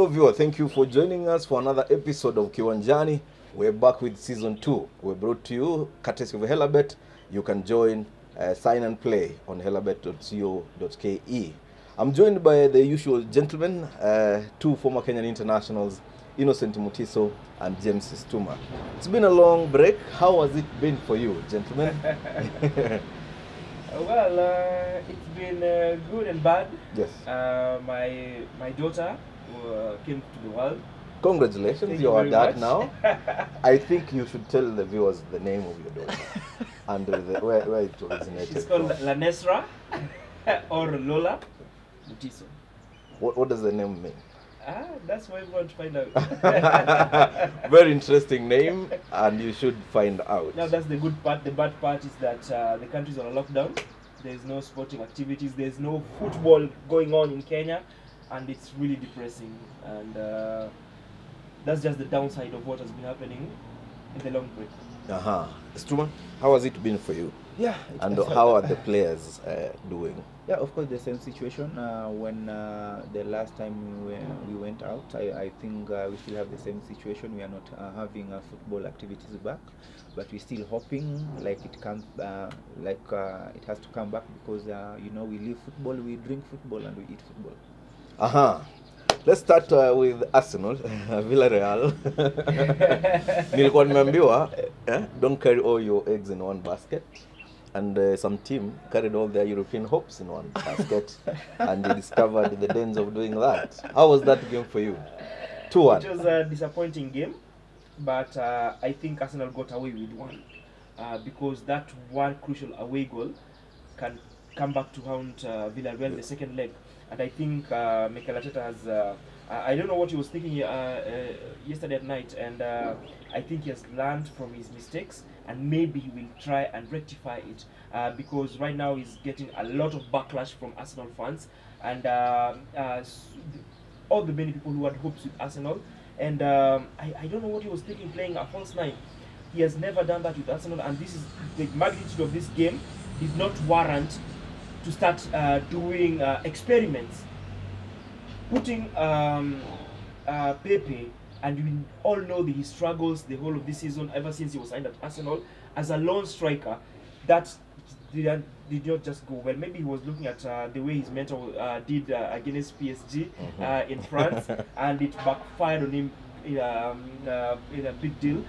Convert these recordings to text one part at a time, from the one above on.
Hello viewer, thank you for joining us for another episode of Kiwanjani. We're back with season two. We're brought to you courtesy of Helabet. You can join, uh, sign and play on helabet.co.ke. I'm joined by the usual gentlemen, uh, two former Kenyan internationals, Innocent Mutiso and James Situma. It's been a long break. How has it been for you, gentlemen? Well, uh, it's been uh, good and bad. yes. Uh, my my daughter uh, came to the world. Congratulations, Thank you're a you dad now. I think you should tell the viewers the name of your daughter and the, where, where it originated She's called from. Lanesra or Lola Mutiso. What, what does the name mean? Ah, that's what we want to find out. Very interesting name, and you should find out. now that's the good part. The bad part is that uh, the is on a lockdown. There's no sporting activities. There's no football going on in Kenya, and it's really depressing. And uh, that's just the downside of what has been happening in the long break. Uh-huh. Situma, how has it been for you? Yeah. it- And it's- how are the players uh, doing? Yeah, of course, the same situation. Uh, when uh, the last time we, were, we went out, I, I think uh, we still have the same situation. We are not uh, having uh, football activities back, but we're still hoping like it comes, uh, like uh, it has to come back because uh, you know we live football, we drink football, and we eat football. Uh-huh. Let's start uh, with Arsenal, Villarreal. Nilikuwa nimeambiwa eh, don't carry all your eggs in one basket. And uh, some team carried all their European hopes in one basket and they discovered the dangers of doing that. How was that game for you? 2 1. It was a disappointing game, but uh, I think Arsenal got away with one uh, because that one crucial away goal can come back to haunt uh, Villarreal in the second leg. And I think uh, Mikel Arteta has. Uh, I don't know what he was thinking uh, uh, yesterday at night, and uh, I think he has learned from his mistakes, and maybe he will try and rectify it uh, because right now he's getting a lot of backlash from Arsenal fans, and all the many people who had hopes with Arsenal. And um, I, I don't know what he was thinking playing a false nine. He has never done that with Arsenal, and this is the magnitude of this game did not warrant to start uh, doing uh, experiments. Putting um, uh, Pepe, and we all know the, his struggles the whole of this season ever since he was signed at Arsenal as a lone striker. That did, did not just go well. Maybe he was looking at uh, the way his mentor uh, did uh, against PSG uh, in France, and it backfired on him um, uh, in a big deal.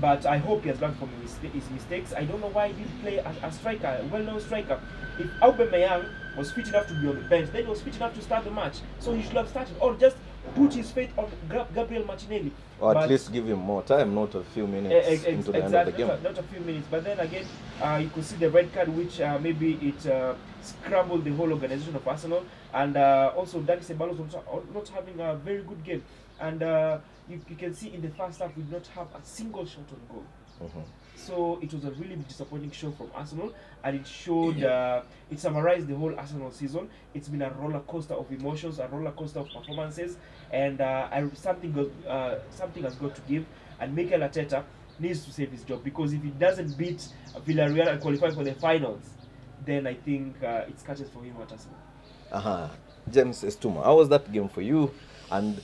But I hope he has learned from his, his mistakes. I don't know why he didn't play a, a striker, a well-known striker. If Aubameyang was fit enough to be on the bench, then he was fit enough to start the match. So he should have started, or just put his faith on Gabriel Martinelli. Or at But- least give him more time, not a few Eh, minutes ex- ex- into the end of the game. not, not a few minutes. But then again, uh, you could see the red card, which uh, maybe it uh, scrambled the whole organization of Arsenal, and uh, also Dani Ceballos not having a very good game. And uh, you, you can see in the first half we did not have a single shot on goal. Mhm. So it was a really disappointing show from Arsenal, and it showed, uh, it summarized the whole Arsenal season. It's been a roller coaster of emotions, a roller coaster of performances, and uh, I, something got, uh, something has got to give. And Mikel Arteta needs to save his job because if he doesn't beat Villarreal and qualify for the finals, then I think uh, it's catches for him at Arsenal. Uh-huh. James Situma, how was that game for you? And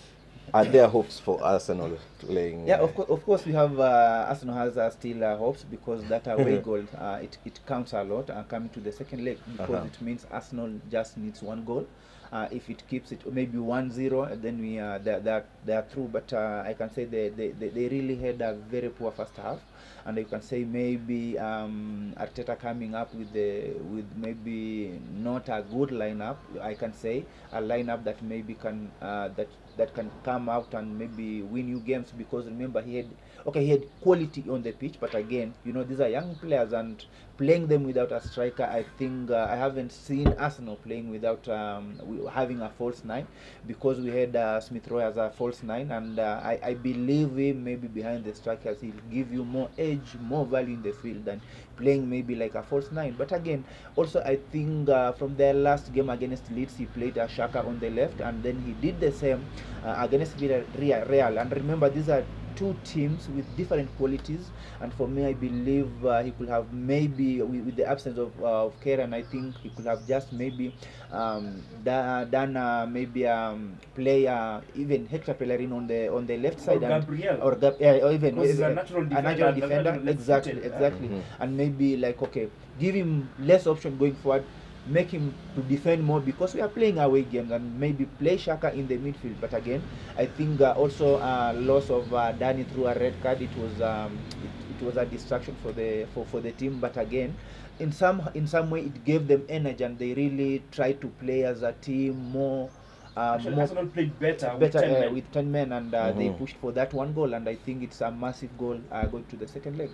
are there hopes for Arsenal playing? Yeah, uh, of course, of course, we have uh, Arsenal has uh, still uh, hopes because that away goal uh, it, it counts a lot uh, coming to the second leg because Uh-huh. it means Arsenal just needs one goal. Uh, if it keeps it maybe 1-0, then we uh, they're, they're, they're through. But uh, I can say they, they, they, they really had a very poor first half, and you can say maybe um, Arteta coming up with the with maybe not a good lineup. I can say a lineup that maybe can uh, that that can come out and maybe win you games because remember he had okay he had quality on the pitch but again you know these are young players and playing them without a striker i think uh, i haven't seen arsenal playing without um, having a false nine because we had uh, Smith Rowe as a false nine and uh, I, I believe him maybe behind the strikers. He'll give you more edge more value in the field than playing maybe like a false nine. But again also i think uh, from their last game against leeds he played a Xhaka on the left and then he did the same uh, against Villarreal. And remember, these are two teams with different qualities, and for me, I believe uh, he could have maybe with, with the absence of uh, of Kieran, I think he could have just maybe um, da- done uh, maybe um, play uh, even Hector Bellerin on the on the left Or side and Gabriel. or, Gab- yeah, or even Because he's a even- natural a defender, natural and defender, natural exactly, left-footed, uh, exactly, Mhm. and maybe like okay, give him less option going forward, make him to defend more because we are playing away games and maybe play Xhaka in the midfield. But again, I think uh, also uh, loss of uh, Dani through a red card. It was um, it, it was a distraction for the for, for the team. But again, in some in some way, it gave them energy and they really tried to play as a team more. Uh, Actually, more Arsenal played better, better with 10 uh, men. with 10 men and uh, they Mhm. pushed for that one goal and I think it's a massive goal uh, going to the second leg.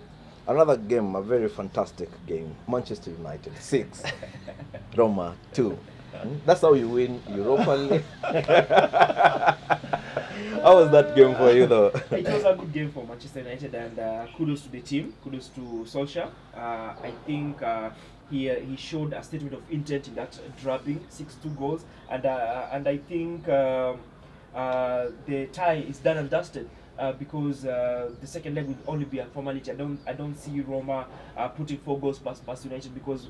Another game, a very fantastic game. Manchester United six, Roma two. Hmm? That's how you win Europa League. how was that game for you, though? it was a good game for Manchester United, and uh, kudos to the team, kudos to Solskjaer. Uh, I think uh, he uh, he showed a statement of intent in that dropping six two goals, and uh, and I think um, uh, the tie is done and dusted. Uh, because uh, the second leg will only be a formality. I don't I don't see Roma uh, putting four goals past, past United because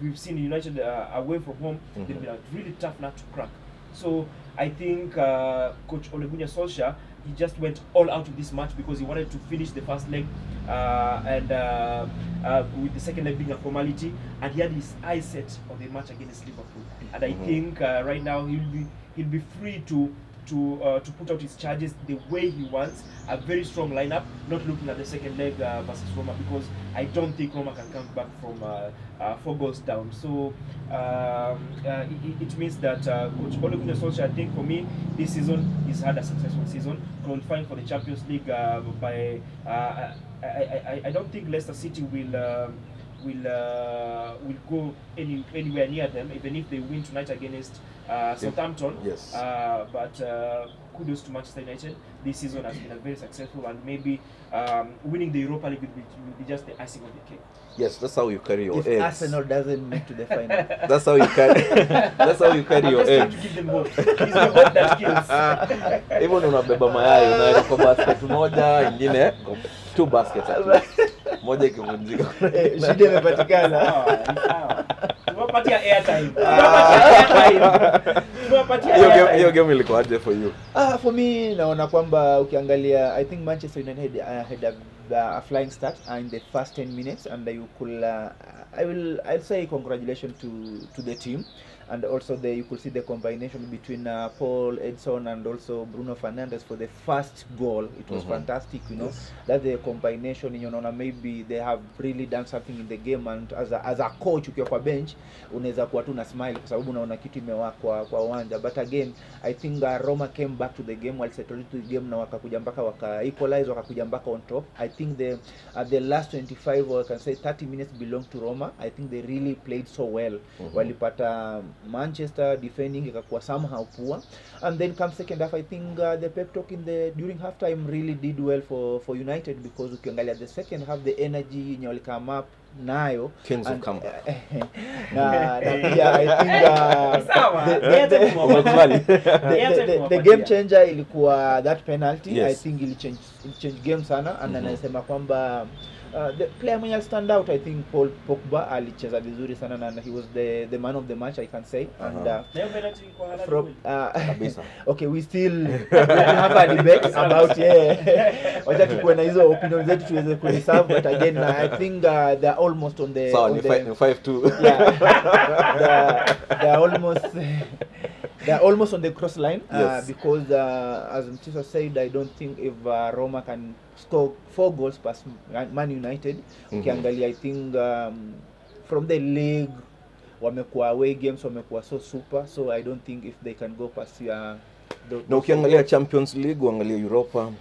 we've seen United uh, away from home. They've Mhm. been a really tough nut to crack. So I think uh, Coach Ole Gunnar Solskjaer he just went all out in this match because he wanted to finish the first leg uh, and uh, uh, with the second leg being a formality, and he had his eyes set on the match against Liverpool. And I Mhm. think uh, right now he'll be he'll be free to. To, uh, to put out his charges the way he wants, a very strong lineup, not looking at the second leg uh, versus Roma because I don't think Roma can come back from uh, uh, four goals down. So um, uh, it, it means that uh, Coach Ole Gunnar Solskjaer, I think for me, this season he's had a successful season, qualifying for the Champions League uh, by. I, I, I, I don't think Leicester City will. Will uh, will go any anywhere near them even if they win tonight against uh, Southampton. Yes. Uh, but uh, kudos to Manchester United. This season has been a very successful, and maybe um, winning the Europa League will be, will be just the icing on the cake. Yes, that's how you carry your if eggs. Arsenal doesn't make to the final. That's how you carry. that's how you carry I'm your just eggs. to give them hope. It's the hope that kills. Even unabeba mayai unaweka kwa basket moja, ingine two baskets at least. Moja ikivunjika. Eh, shida imepatikana. Tumewapatia Hiyo game, ilikuwaje for you? Ah, for me naona kwamba ukiangalia I think Manchester United uh, had a, a flying start uh, in the first 10 minutes and you could uh, I will I'll say congratulations to to the team and also the you could see the combination between uh, Paul Edson and also Bruno Fernandes for the first goal. It was Mhm. fantastic you know. Yes. that the combination you know maybe they have really done something in the game. And as a, as a coach ukiwa kwa bench unaweza kuwa tu na smile kwa sababu unaona kitu imewa kwa uwanja. But again I think uh, Roma came back to the game walisettle to the game na wakakuja mpaka waka equalize wakakuja mpaka on top. I think the uh, the last 25 or I can say 30 minutes belong to Roma. I think they really played so well. Mhm. walipata Manchester defending ikakuwa somehow poor. And then come second half I think uh, the pep talk in the during half time really did well for for United because ukiangalia the second half the energy yenye walikame up nayo Kings of and- comeback. na, na pia I think uh, the- the- the- the, the, the, the game changer ilikuwa that penalty. Yes. i think ilichange ilichange game sana. And mm -hmm. anasema kwamba uh, the player mwenye stand out i think paul pogba alicheza vizuri sana na he was the, the man of the match i can say. And uh, -huh. and uh, from uh, okay we still we have a debate about yeah. Wacha tukue na hizo opinion zetu tuweze kureserve but again uh, i think uh, they are almost on the, so, on the fi- ni five two. yeah, they are almost they're almost on the cross line uh, Yes. because uh, as Mtisa said, I don't think if uh, Roma can score four goals past Man United, Mhm. ukiangalia I think um, from the league wamekuwa away games wamekuwa so super so I don't think if they can go past uh, the, na ukiangalia champions league uangalia europa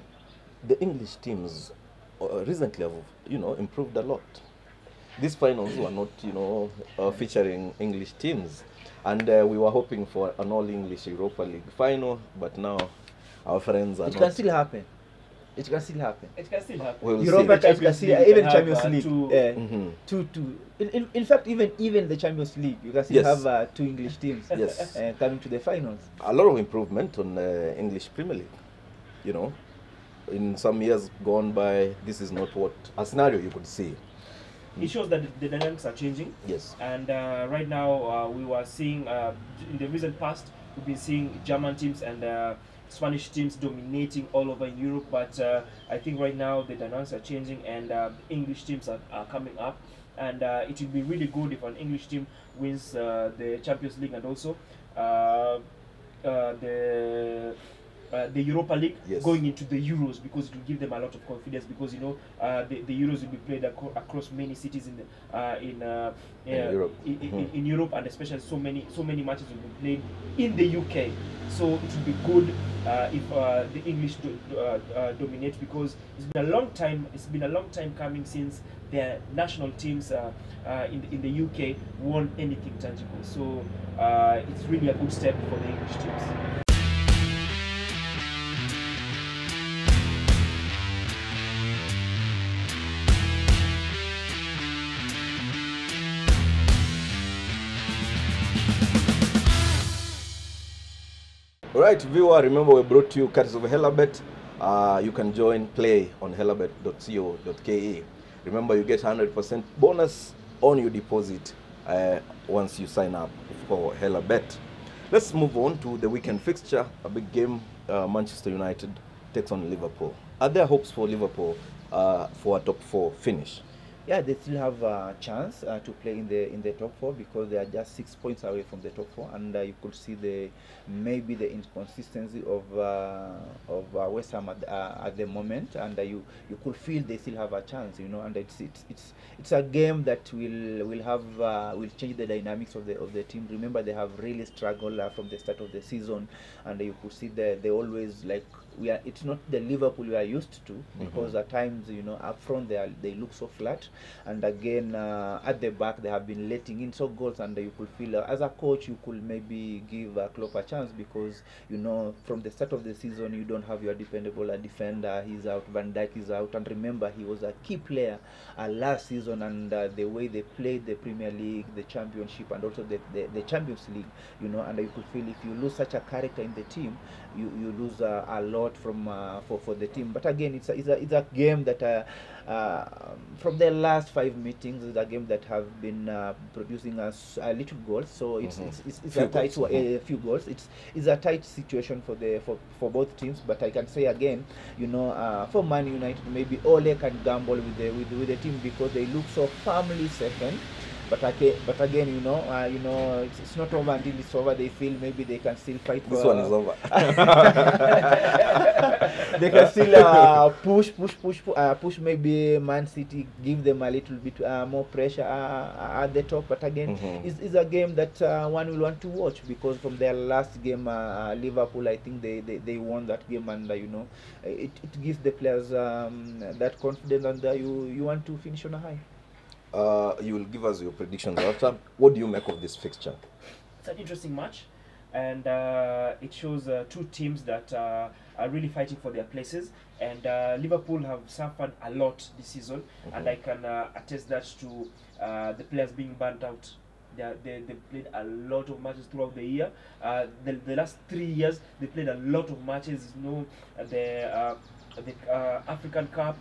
the english teams uh, recently have you know improved a lot these finals were not you know uh, featuring english teams and uh, we were hoping for an all english europa league final but now our friends are it can still happen it can still happen It can still happen. We'll Europa see. can, can Champions still League even can Champions have, uh, League two- eh, Mhm. two two in, in, in fact even even the Champions League you can still Yes. have uh, two English teams Yes. uh, coming to the finals a lot of improvement on uh, english premier league you know in some years gone by, this is not what a scenario you could see. It shows that the, dynamics are changing. Yes. And uh, right now, uh, we were seeing uh, in the recent past, we've been seeing German teams and uh, Spanish teams dominating all over in Europe. But uh, I think right now the dynamics are changing, and uh, English teams are, are coming up. And uh, it will be really good if an English team wins uh, the Champions League and also uh, uh, the. Uh, the Europa League Yes. going into the Euros because it will give them a lot of confidence because you know uh, the, the Euros will be played aco- across many cities in the, uh, in uh, In uh, Europe. in, in, Mhm. in Europe and especially so many so many matches will be played in the UK. So it will be good uh, if uh, the English do, do- uh, uh, dominate because it's been a long time. It's been a long time coming since their national teams uh, uh, in the, in the UK won anything tangible. So uh, it's really a good step for the English teams. Right, viewer, remember we brought you courtesy of Helabet. Uh, you can join play on helabet.co.ke. Remember, you get 100% bonus on your deposit uh, once you sign up for Helabet. Let's move on to the weekend fixture. A big game, uh, Manchester United takes on Liverpool. Are there hopes for Liverpool uh, for a top four finish? Yeah, they still have a chance uh, to play in the in the top four because they are just six points away from the top four, and uh, you could see the maybe the inconsistency of uh, of uh, West Ham at, uh, at the moment, and uh, you you could feel they still have a chance, you know, and it's it's it's it's a game that will will have will change the dynamics of the of the team. Remember, they have really struggled from the start of the season, and you could see that they always like we are. It's not the Liverpool we are used to because at times you know up front they are they look so flat, and again uh, at the back they have been letting in so goals, and you could feel uh, as a coach you could maybe give uh, Klopp a chance because you know from the start of the season you don't have your dependable uh, defender. He's out, Van Dijk is out, and remember he was a key player uh, last season, and uh, the way they played the Premier League, the Championship, and also the, the the Champions League, you know, and you could feel if you lose such a character in the team, you you lose uh, a lot from uh, for for the team. But again, it's a it's a, it's a game that uh, uh, from the last five meetings, it's a game that have been uh, producing us a little goals. So it's Mhm. it's, it's, it's a tight goals, mhm. a few goals. It's it's a tight situation for the for, for both teams. But I can say again, you know, uh, for Man United, maybe Ole can gamble with the with, with the team because they look so firmly second. But again, but again, you know, uh, you know, it's, it's not over until it's over. They feel maybe they can still fight. This for, one is over. they can still uh, push, push, push, uh, push. Maybe Man City give them a little bit uh, more pressure uh, at the top. But again, Mhm. it's, it's a game that uh, one will want to watch because from their last game, uh, uh, Liverpool, I think they, they, they won that game, and uh, you know, it, it gives the players um, that confidence, and uh, you you want to finish on a high. Uh, you will give us your predictions after. What do you make of this fixture? It's an interesting match, and uh, it shows uh, two teams that uh, are really fighting for their places. And uh, Liverpool have suffered a lot this season, and Mhm. I can uh, attest that to uh, the players being burnt out. They, they they played a lot of matches throughout the year. Uh, the, the last three years, they played a lot of matches. You know, the uh, the uh, African Cup.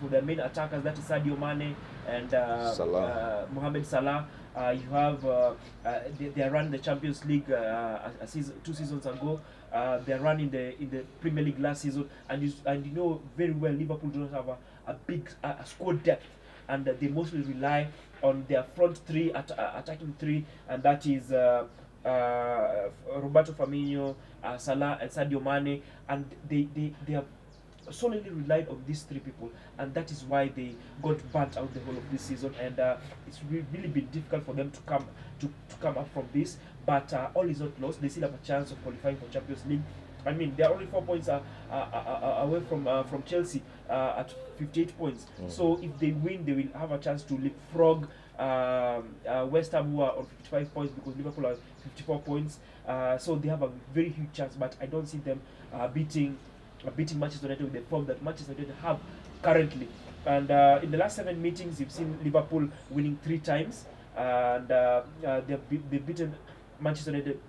For the main attackers, that is Sadio Mane and uh, Salah. uh, Mohamed Salah. Uh, you have uh, uh, they, they running the Champions League uh, season, two seasons ago. Uh, they are running the in the Premier League last season, and you and you know very well Liverpool don't have a, a big a squad depth, and they mostly rely on their front three at, uh, attacking three, and that is uh, uh, Roberto Firmino, uh, Salah, and Sadio Mane, and they they, they have solely relied on these three people, and that is why they got burnt out the whole of this season. And uh, it's re- really been difficult for them to come to, to come up from this. But uh, all is not lost. They still have a chance of qualifying for Champions League. I mean, they are only four points uh, uh, uh, uh, away from uh, from Chelsea uh, at 58 points. Mhm. So if they win, they will have a chance to leapfrog um, uh, West Ham, who are on 55 points, because Liverpool are 54 points. Uh, so they have a very huge chance. But I don't see them uh, beating beating Manchester United with the form that Manchester United have currently. And uh, in the last seven meetings, you've seen Liverpool winning three times, and uh, uh, they've, be- they've beaten Manchester United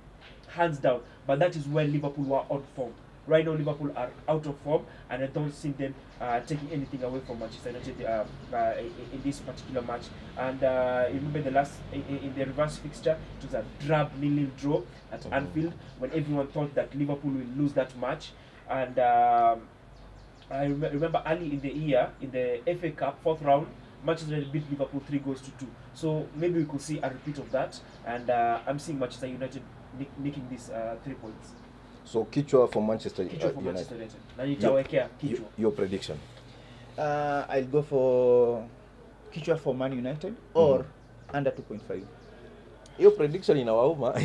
hands down. But that is when Liverpool were on form. right now Liverpool are out of form, and I don't see them uh, taking anything away from Manchester United uh, uh, in, this particular match. And uh, remember the last in, in the reverse fixture, it was a drab nil-nil draw at Mhm. Anfield when everyone thought that Liverpool will lose that match, and. Um, I rem- remember early in the year in the FA Cup fourth round, Manchester United beat Liverpool three goals to two. So maybe we could see a repeat of that, and uh, I'm seeing Manchester United nick- nicking these uh, three points. So kichwa for Manchester Kichwa uh, for United. Manchester United. Na nitawekea kichwa. your prediction. Uh, I'll go for kichwa for Man United or Mhm. under 2.5. Hiyo prediction inawauma.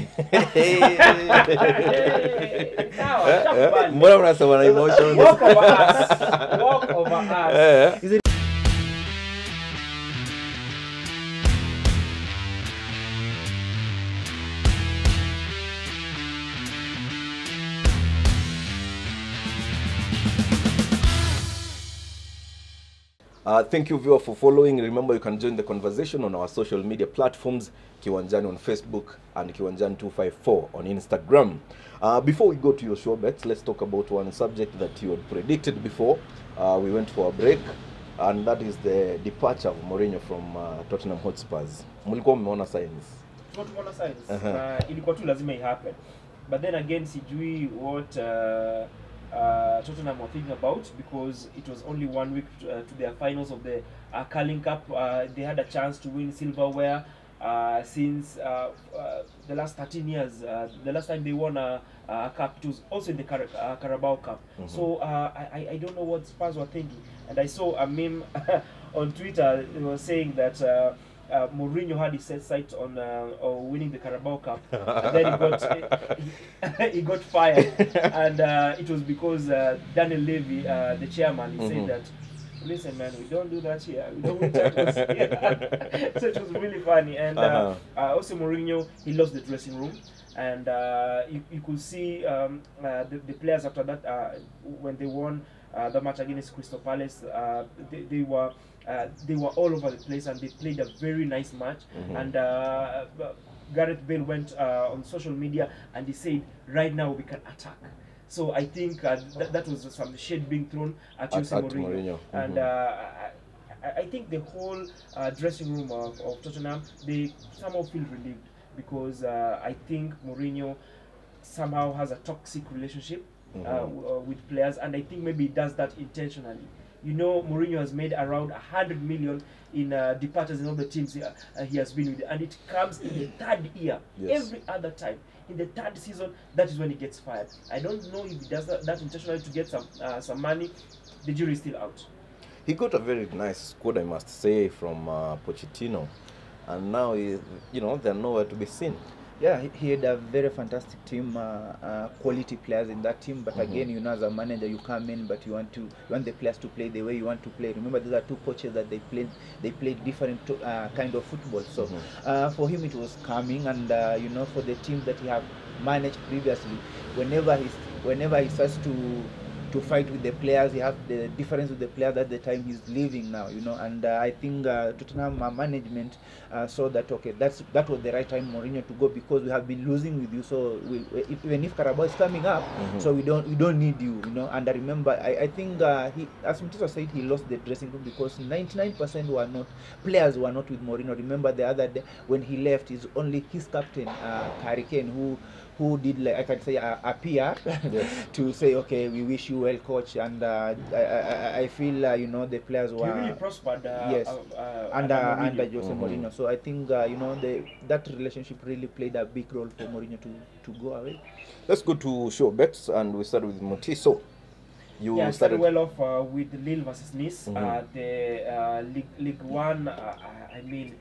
Eh, eh. Mbona unasema na emotions? Walk over us. Walk over us. Uh, thank you viewer for following. Remember you can join the conversation on our social media platforms, Kiwanjani on Facebook and Kiwanjani254 on Instagram. Uh, before we go to your show bets, let's talk about one subject that you had predicted before. Uh, we went for a break and that is the departure of Mourinho from uh, Tottenham Hotspurs. Mlikuwa mmeona signs. Tumeona signs. Uh -huh. Uh, ilikuwa tu lazima ihappen. But then again sijui what uh, uh, Tottenham were thinking about because it was only one week to, uh, to their finals of the uh, Carling Cup. Uh, they had a chance to win silverware uh, since uh, uh, the last 13 years. Uh, the last time they won a, a cup, it was also in the Car- uh, Carabao Cup. Mhm. So uh, I, I- I don't know what Spurs were thinking. And I saw a meme on Twitter. It was saying that. Uh, uh, Mourinho had his set sight on uh, on winning the Carabao Cup, and then he got he, he got fired, and uh, it was because uh, Daniel Levy, uh, the chairman, he Mhm. said that. Listen, man, we don't do that here. We don't win titles here. so it was really funny. And uh, Uh-huh. uh, also Mourinho, he lost the dressing room, and uh, you, you could see um, uh, the, the players after that uh, when they won uh, the match against Crystal Palace. Uh, they, they were uh, they were all over the place, and they played a very nice match. Mhm. And uh, Gareth Bale went uh, on social media and he said, "Right now we can attack." So I think uh, th- that was some shade being thrown at, At- Jose at Mourinho. Mourinho, And mhm. uh, I, I- I think the whole uh, dressing room of, of Tottenham they somehow feel relieved because uh, I think Mourinho somehow has a toxic relationship uh, w- uh, with players, and I think maybe he does that intentionally. You know, Mourinho has made around a hundred million in uh, departures in all the teams he, uh, he has been with, and it comes in the third year. Yes. Every other time, in the third season, that is when he gets fired. I don't know if he does that, that intentionally to get some uh, some money. The jury is still out. He got a very nice squad, I must say, from uh, Pochettino. And now, he, you know, they're nowhere to be seen. Yeah, he- he had a very fantastic team, uh, uh, quality players in that team. But Mhm. again, you know, as a manager, you come in, but you want to you want the players to play the way you want to play. Remember, these are two coaches that they played they played different to, uh, kind of football. So Mhm. uh, for him, it was coming, and uh, you know, for the team that he have managed previously, whenever he's whenever he starts to to fight with the players, he have the difference with the players at the time he's leaving now, you know. And uh, I think uh, Tottenham uh, management uh, saw that okay, that's that was the right time Mourinho to go because we have been losing with you. So we, if, even if Carabao is coming up, Mhm. so we don't we don't need you, you know. And I remember, I, I think uh, he, as Mtito said, he lost the dressing room because 99% were not players were not with Mourinho. Remember the other day when he left, is only his captain, uh, Kane, who who did like I can say a, a PR Yes. to say okay, we wish you well, coach. And uh, I, I, I feel uh, you know the players He were really prospered. Uh, yes. uh, uh, under under Jose Mhm. Mourinho. So I think uh, you know the that relationship really played a big role for Mourinho to to go away. Let's go to show bets, and we start with Mutiso. You yeah, started. started well off uh, with Lille versus Nice. Uh, Mhm. the uh, League, League One, uh, I mean,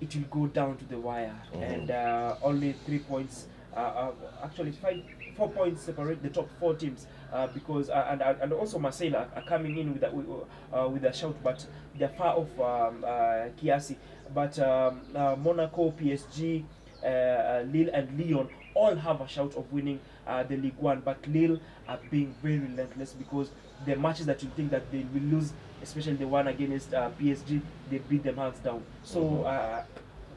it will go down to the wire, Mhm. and uh, only three points, uh, uh, actually five, four points separate the top four teams. Uh, because uh, and and and also Marseille are, coming in with a, with, uh, with a shout, but they're far off um, uh, Kiasi. But um, uh, Monaco, PSG, uh, uh, Lille, and Lyon all have a shout of winning uh, the League One, but Lille are being very relentless because the matches that you think that they will lose, especially the one against uh, PSG, they beat them hands down. So Mhm. uh,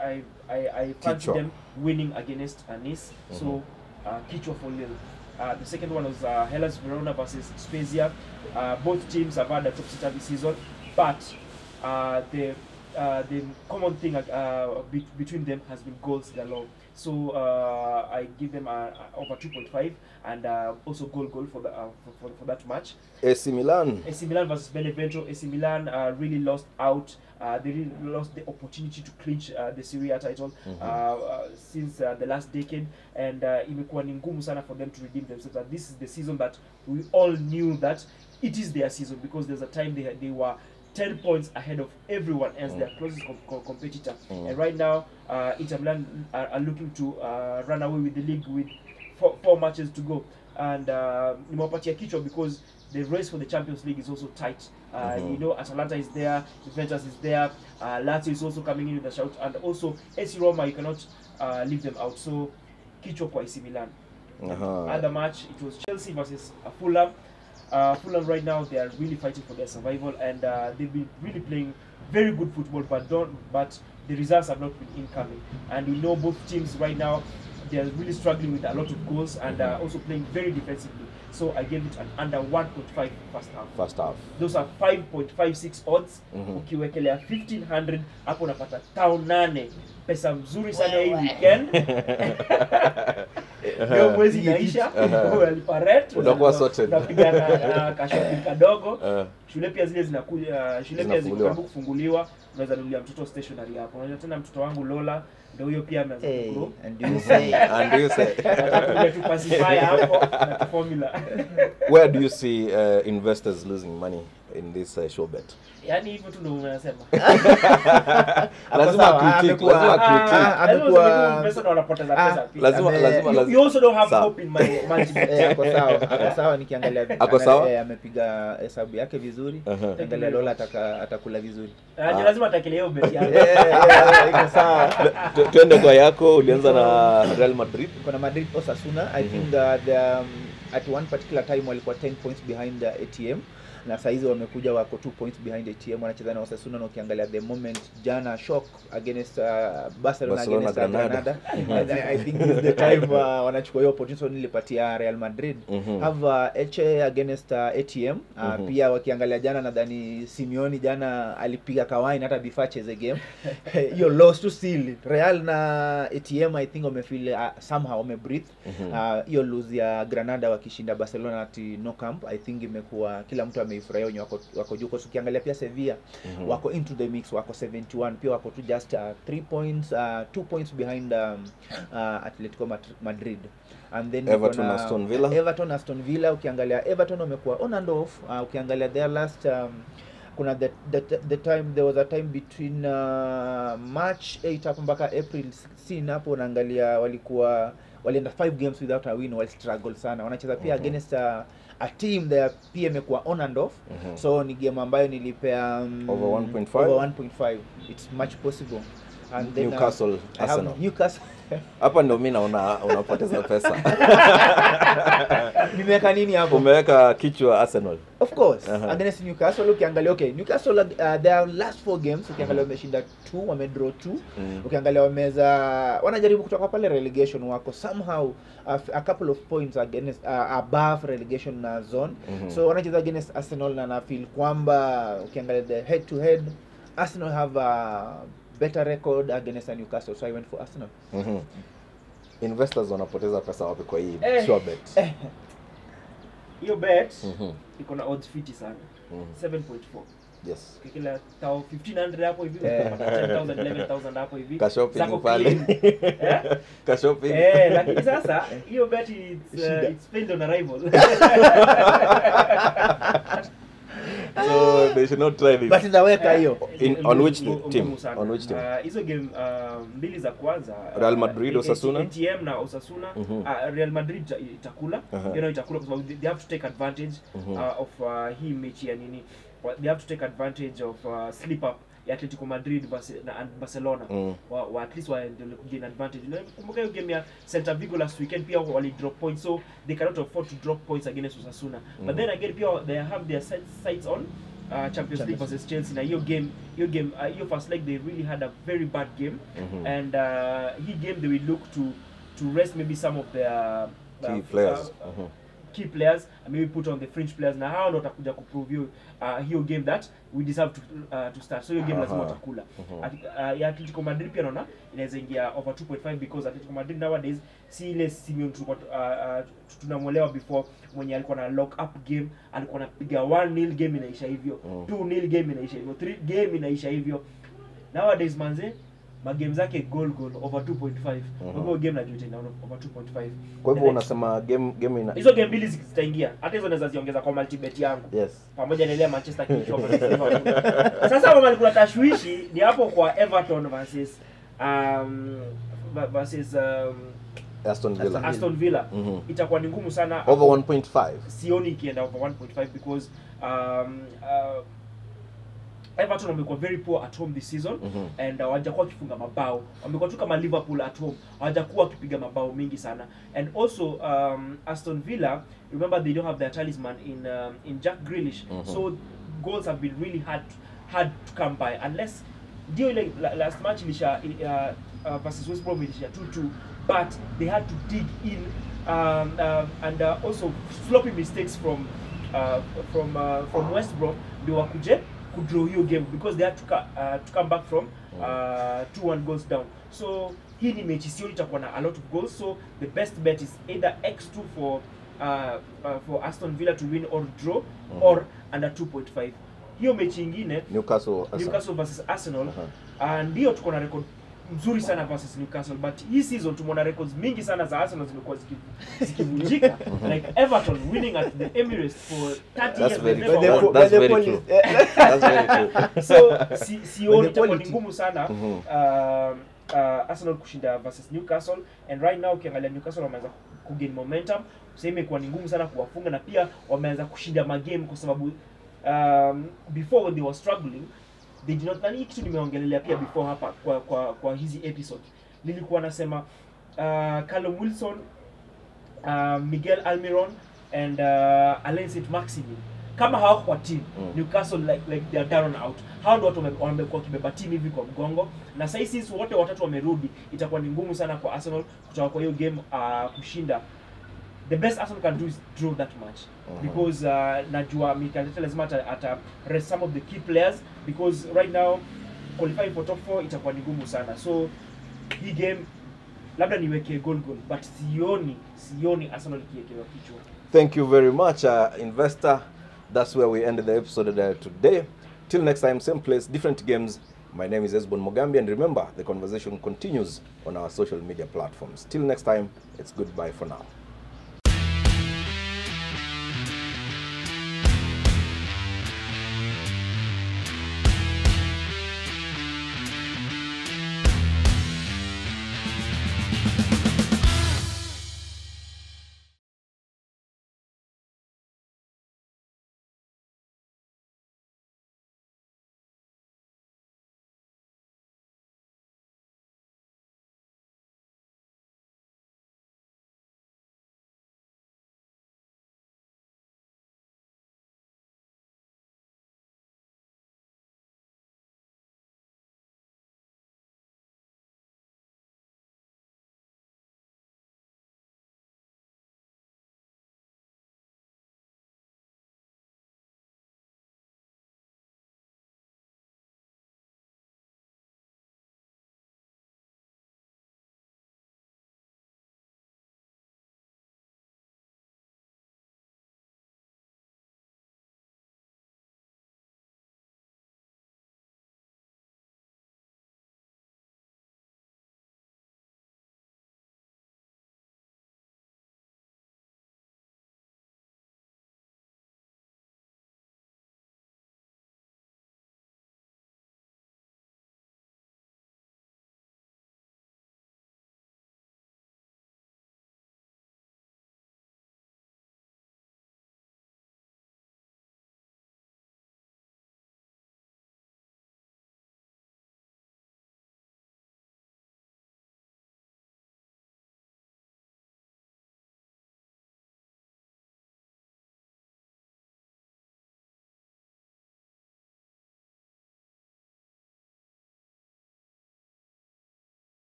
I, I I fancy Kichwa. them winning against uh, Nice. So uh, kichwa for Lille. Uh, the second one was uh, Hellas Verona versus Spezia. Uh, both teams have had a top topsy-turvy season, but uh, the uh, the common thing uh, be- between them has been goals galore. So uh, I give them uh, over 2.5 and uh, also goal goal for the uh, for, for, for that match. AC Milan. AC Milan versus Benevento. AC Milan uh, really lost out. Uh, they really lost the opportunity to clinch uh, the Serie A title uh, uh, since uh, the last decade, and uh, imekuwa ni ngumu sana for them to redeem themselves. And this is the season that we all knew that it is their season because there's a time they they were 10 points ahead of everyone else, their closest com- com- competitor. And right now, uh, Inter Milan are, are looking to uh, run away with the league with four, four matches to go. And uh, nimewapatia kichwa because the race for the Champions League is also tight. Uh, You know, Atalanta is there, Juventus is there, uh, Lazio is also coming in with a shout, and also AC Roma, you cannot uh, leave them out. So, kichwa kwa AC Milan. Uh-huh. Other match, it was Chelsea versus uh, Fulham. Uh, Fulham right now they are really fighting for their survival, and uh, they've been really playing very good football, but don't. But the results have not been incoming, and we know both teams right now they are really struggling with a lot of goals and uh, also playing very defensively. So I gave it an under 1.5 first half. First half. Those are 5.56 odds. Mhm. Ukiwekelea 1500 hapo unapata tao nane. Pesa mzuri sana hii weekend. Ndio mwezi inaisha, unalipa rent, unakuwa una- sorted. unapiga na- na kadogo. Shule pia zile zinakuja, shule pia Zinafunguliwa. kufunguliwa, unaweza nunulia mtoto stationery hapo. Unajua tena mtoto wangu Lola ndio huyo pia where do you see uh, investors losing money in this uh, show bet? Ako hesabu yake vizuri uh-huh. lola atakula vizuri tuende kwa yako ulianza na real madrid. Kuna madrid osasuna i think that the, um, at one particular time walikuwa 10 points behind the atm na saizi wamekuja wako 2 points behind atm wanacheza na osasuna na ukiangalia the moment jana shock against uh, barcelona, Barcelona, against uh, Granada. granada I, I think this is the time uh, wanachukua hiyo opportunity nilipatia real madrid mm -hmm. have uh, Elche against uh, ATM uh, mm -hmm. pia wakiangalia jana nadhani Simeone jana alipiga kawaini hata before cheze game hiyo loss to seal Real na ATM I think wamefeel uh, somehow wamebreathe -hmm. Uh, hiyo lose ya Granada wakishinda Barcelona at No Camp I think imekuwa kila mtu ameifurahia wenye wako, wako juu. Kosi ukiangalia pia Sevilla Mhm. wako into the mix wako 71 pia wako tu just 3 uh, points 2 uh, points behind um, uh, Atletico Madrid. And then Everton na- Aston Villa. Everton Aston Villa. Ukiangalia Everton wamekuwa on and off. Uh, ukiangalia their last um, kuna the, the, the time there was a time between uh, March 8 hapo mpaka April 6 hapo. Unaangalia walikuwa walienda 5 games without a win walistruggle sana wanacheza pia mm -hmm. against a, a team that pia imekuwa on and off mm -hmm. so ni game ambayo nilipea um, Over 1.5? over 1.5 it's much possible and then Newcastle, uh, Arsenal. Newcastle hapa ndio mi naona unapoteza pesa nimeweka nini hapo umeweka kichwa arsenal of course Uh Aha. against Newcastle ukiangalia okay Newcastle uh, their last four games ukiangalia wameshinda 2, wamedraw 2. Mm. ukiangalia wameza wanajaribu kutoka pale relegation wako somehow a, a couple of points against uh, above relegation na zone Mm -hmm. so wanacheza against Arsenal na na feel kwamba ukiangalia the head to head Arsenal have a better record against Newcastle so I went for Arsenal mm -hmm. investors wanapoteza pesa wapi kwa hii Eh. sure bet Hiyo bet mm -hmm. iko na odds fiti sana. -hmm. 7.4. yes Kila tao 1500 hapo hivi Eh. utapata 10000 11000 hapo hivi. Ka shopping pale. Eh? Ka shopping Eh, lakini sasa hiyo bet it's, uh, it's failed on arrival. So they should not try this but inaweka hiyo In- Eh, on which team? On which team? Uh, hizo game uh, mbili za kwanza Real uh, Madrid, uh, Osasuna? ATM na Osasuna Mm -hmm. uh, Real Madrid itakula. Uh -huh. you know itakula kwa sababu they they have to take advantage mm -hmm. uh, of uh, hii mechi ya nini they have to take advantage of uh, slip up ya Atletico Madrid na Barcelona Mm. wa, wa at least waendelee kugain advantage. Na kumbuka hiyo game ya Celta Vigo last weekend pia wali drop points so they cannot afford to drop points against Osasuna. mm. But then again pia they have their sights sights on uh, Champions Champions League versus Chelsea. Na hiyo game hiyo game uh, hiyo first leg they really had a very bad game mm -hmm. and uh, hii game they will look to to rest maybe some of their uh, Key uh, players. uh, Mhm. Key players and maybe put on the fringe players. Na hao ndo watakuja kuprove hiyo uh, hiyo game that we deserve to, uh, to start. So hiyo game lazima watakula. Mhm. Uh, ya Atletico Madrid pia naona inaweza ingia over 2.5 because Atletico Madrid nowadays si ile Simeone tulikuwa uh, uh, tunamwelewa before mwenye alikuwa na lock up game alikuwa anapiga 1 nil game inaisha hivyo. Mm. 2 nil game inaisha hivyo. 3 game inaisha hivyo. Nowadays manze magame zake goal goal over 2.5 mm hivyo game najua itaenda over 2.5 kwa hivyo unasema game game ina hizo game mbili zitaingia. Hata hizo naweza ziongeza kwa multi bet yangu. Yes. Pamoja na ile Manchester kichwa sasa kama kuna tashwishi ni hapo kwa Everton versus um, versus um, Aston Villa. Aston Villa. Mm -hmm. itakuwa ni ngumu sana. Over 1.5 sioni ikienda over 1.5 because um, uh, Everton wamekuwa very poor at home this season mm -hmm. and uh, hawajakuwa wakifunga mabao. Wamekuwa tu kama Liverpool at home. Hawajakuwa wakipiga mabao mengi sana. And also um, Aston Villa remember they don't have their talisman in um, in Jack Grealish. Mhm. so goals have been really hard hard to come by. Unless ndio ile last match ilisha uh, uh, versus West Brom ilisha 2-2 but they had to dig in um, um, and uh, also sloppy mistakes from uh, from uh, from West Brom. Ndio wakuje kudraw hiyo game because they had to, uh, to come back from uh, 2-1 goals down so hii ni mechi sioni itakuwa na a lot of goals so the best bet is either x2 for uh, uh, for Aston Villa to win or draw Mhm. or under 2.5 hiyo mechi ingine Newcastle. Newcastle versus Arsenal Aha. uh, ndio tuko na record mzuri sana versus Newcastle but hii season tumeona records mingi sana za Arsenal zimekuwa zikivunjika like Everton winning at the Emirates for 30 That's years very never That's- very true. That's very true. so si, si sioni itakuwa ni ngumu sana uh, uh, Arsenal kushinda versus Newcastle. And right now ukiangalia Newcastle wameanza kugain momentum. Sasa imekuwa ni ngumu sana kuwafunga na pia wameanza kushinda magame kwa sababu um, before when they were struggling they did not nani hii kitu nimeongelelea pia before hapa kwa kwa, kwa hizi episode. Nilikuwa nasema uh, Callum Wilson uh, Miguel Almiron and uh, Alain Saint Maximin kama hawako kwa team Mm. Newcastle like, like they are down out. Hao ndio watu wame- wamekuwa kibeba team hivi kwa mgongo. Na sasa hizi wote watatu wamerudi itakuwa ni ngumu sana kwa Arsenal kutoka kwa hiyo game uh, kushinda the best Arsenal can do is draw that match Mhm. because uh, najua Mikel lazima ata, ata rest some of the key players because right now qualifying for top 4 itakuwa ni ngumu sana so hii game labda niweke goal goal but sioni sioni Arsenal ikiekewa kichwa Thank you very much, uh, investor. That's where we ended the episode uh, today. Till next time, same place, different games. My name is Esbon Mogambi, and remember, the conversation continues on our social media platforms. Till next time, it's goodbye for now.